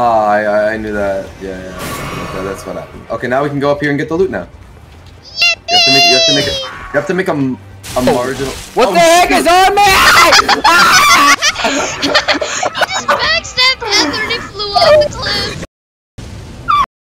Ah, I, I knew that. Yeah, yeah, that's what happened. Okay, now we can go up here and get the loot now. You have to make. You have to make. A, you have to make a, a oh, marginal. What oh, the heck shoot. is on me? just backstabbed Heather and it flew off.